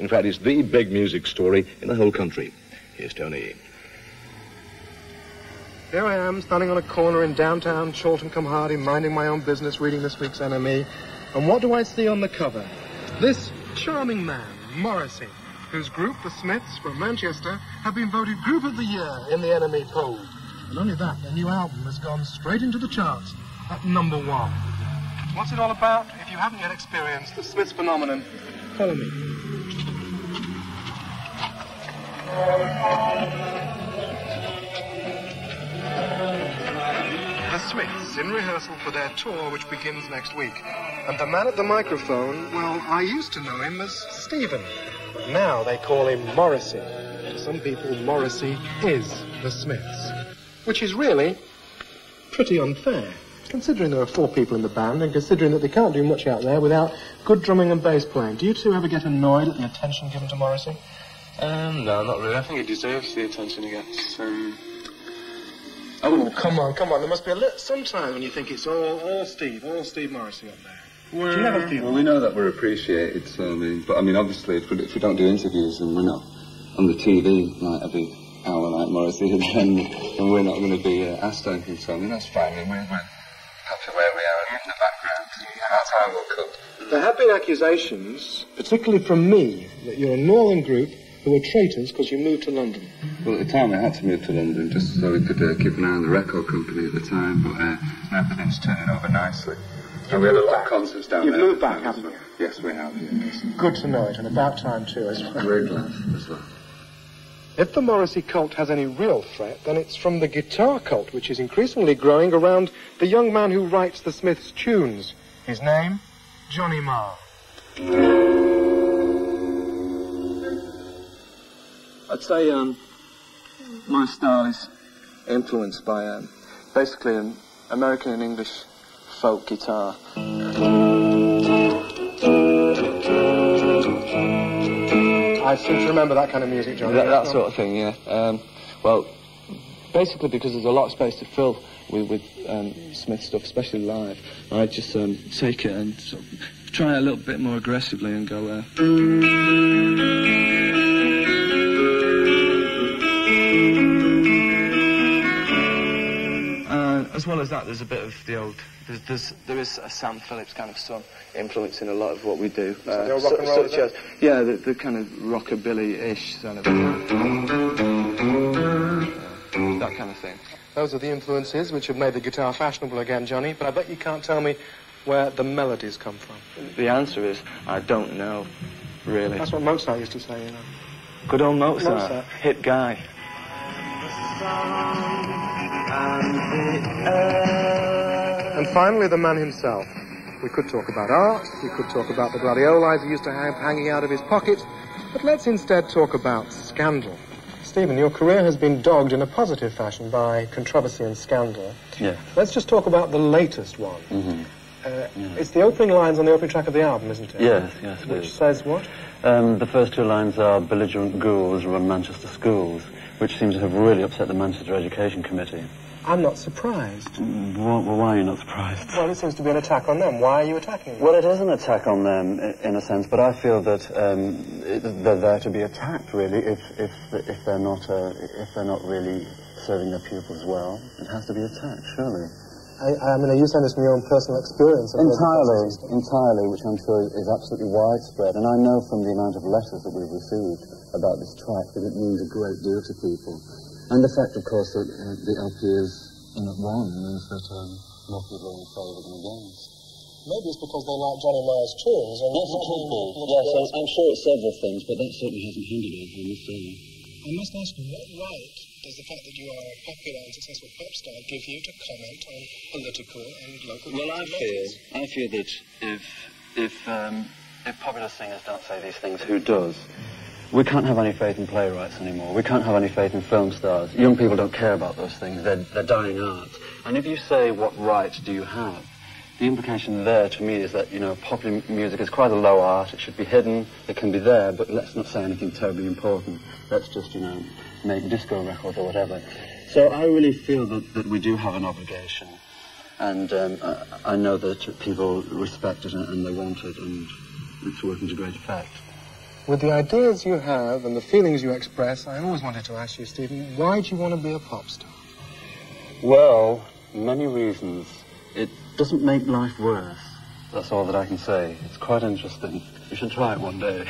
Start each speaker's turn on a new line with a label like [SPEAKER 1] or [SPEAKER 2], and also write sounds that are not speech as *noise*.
[SPEAKER 1] In fact, it's the big music story in the whole country. Here's Tony.
[SPEAKER 2] Here I am, standing on a corner in downtown Chorlton Hardy, minding my own business, reading this week's NME. And what do I see on the cover? This charming man, Morrissey, whose group, the Smiths from Manchester, have been voted Group of the Year in the NME poll. And only that, their new album has gone straight into the charts at number one. What's it all about? If you haven't yet experienced the Smiths phenomenon, follow me. The Smiths in rehearsal for their tour, which begins next week. And the man at the microphone, well, I used to know him as Stephen. Now they call him Morrissey. To some people, Morrissey is the Smiths. Which is really pretty unfair. Considering there are four people in the band and considering that they can't do much out there without good drumming and bass playing, do you two ever get annoyed at the attention given to Morrissey?
[SPEAKER 3] Um, no, not really. I think he deserves the attention he gets. Um,
[SPEAKER 2] Oh, come on, come on. There must be a little, sometimes when you think it's all, all Steve, all Steve Morrissey up there. Do you never feel
[SPEAKER 4] Well, we know that we're appreciated, so I mean, but I mean, obviously, if we, if we don't do interviews and we're not on the TV like every hour like Morrissey, *laughs* then, then we're not going to be uh, asked anything. So I mean, that's fine. I mean, we're, we're happy where we are in the background. That's how we'll cook.
[SPEAKER 2] There have been accusations, particularly from me, that you're a northern group who are traitors because you moved to London.
[SPEAKER 4] Well, at the time, I had to move to London just so we could uh, keep an eye on the record company at the time, but uh, everything's turning over nicely. And we had a lot of concerts down
[SPEAKER 2] You've
[SPEAKER 4] there.
[SPEAKER 2] moved back, haven't you?
[SPEAKER 4] Yes, we have. Yes.
[SPEAKER 2] Good to know it, and about time too, as well.
[SPEAKER 4] Very glad as well.
[SPEAKER 2] If the Morrissey cult has any real threat, then it's from the guitar cult, which is increasingly growing around the young man who writes the Smiths' tunes. His name? Johnny Marr.
[SPEAKER 3] I'd say um, my style is influenced by um, basically an American and English folk guitar.
[SPEAKER 2] I seem to remember that kind of music, Johnny.
[SPEAKER 3] That, that sort of thing, yeah. Um, well, basically because there's a lot of space to fill with, with um, Smith stuff, especially live. I just um, take it and sort of try it a little bit more aggressively and go. Uh, Uh, as well as that, there's a bit of the old. There's, there's there is a Sam Phillips kind of song influencing a lot of what we do. Uh,
[SPEAKER 2] the old rock and roll,
[SPEAKER 3] such as yeah, the, the kind of rockabilly-ish kind of that kind of thing.
[SPEAKER 2] Those are the influences which have made the guitar fashionable again, Johnny, but I bet you can't tell me where the melodies come from.
[SPEAKER 3] The answer is I don't know, really.
[SPEAKER 2] That's what Mozart used to say, you know.
[SPEAKER 3] Good old Mozart,
[SPEAKER 2] Mozart.
[SPEAKER 3] hit guy.
[SPEAKER 2] And finally, the man himself. We could talk about art, we could talk about the gladioli he used to have hanging out of his pocket, but let's instead talk about scandal. Stephen, your career has been dogged in a positive fashion by controversy and scandal.
[SPEAKER 3] Yeah.
[SPEAKER 2] Let's just talk about the latest one. Uh, It's the opening lines on the opening track of the album, isn't it?
[SPEAKER 5] Yes, yes,
[SPEAKER 2] Which
[SPEAKER 5] is.
[SPEAKER 2] says what?
[SPEAKER 5] Um, the first two lines are belligerent ghouls run Manchester schools, which seems to have really upset the Manchester Education Committee.
[SPEAKER 2] I'm not surprised.
[SPEAKER 5] Why, well, why are you not surprised?
[SPEAKER 2] Well, it seems to be an attack on them. Why are you attacking them?
[SPEAKER 5] Well, it is an attack on them in a sense, but I feel that um, they're there to be attacked, really, if, if, if, they're not, uh, if they're not really serving their pupils well. It has to be attacked, surely.
[SPEAKER 2] I, I mean, are you saying this from your own personal experience?
[SPEAKER 5] Entirely, entirely, which I'm sure is absolutely widespread. And I know from the amount of letters that we've received about this track that it means a great deal to people. And the fact, of course, that uh, the LP is in at one means that um, more people are in favour than against.
[SPEAKER 2] Maybe it's because they like Johnny Marr's tunes. And
[SPEAKER 5] Yes, it could be. Yes, I'm, I'm sure it's several things, but that certainly hasn't hindered it, I must say.
[SPEAKER 2] I must ask you, what right does the fact that you are a popular and successful pop star give you to comment on political and local
[SPEAKER 5] Well, I
[SPEAKER 2] matters?
[SPEAKER 5] feel, I feel that if, if, um, if popular singers don't say these things, who does? We can't have any faith in playwrights anymore. We can't have any faith in film stars. Young people don't care about those things. They're, they're dying arts. And if you say, what right do you have? The implication there to me is that, you know, popular music is quite a low art. It should be hidden. It can be there, but let's not say anything terribly important. Let's just, you know, make disco records or whatever. So I really feel that, that we do have an obligation. And um, I, I know that people respect it and, and they want it, and it's working to great effect.
[SPEAKER 2] With the ideas you have and the feelings you express, I always wanted to ask you, Stephen, why do you want to be a pop star?
[SPEAKER 5] Well, many reasons. It doesn't make life worse. That's all that I can say. It's quite interesting. You should try it one day.